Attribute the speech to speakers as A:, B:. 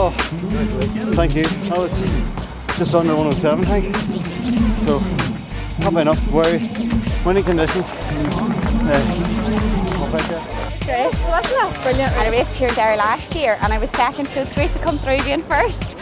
A: Oh, thank you. Oh, I was just under 107, I think. So, happy enough. Weary, winning conditions. Uh,
B: great. Well, that's not brilliant. I raced here and there last year and I was second, so it's great to come through again first.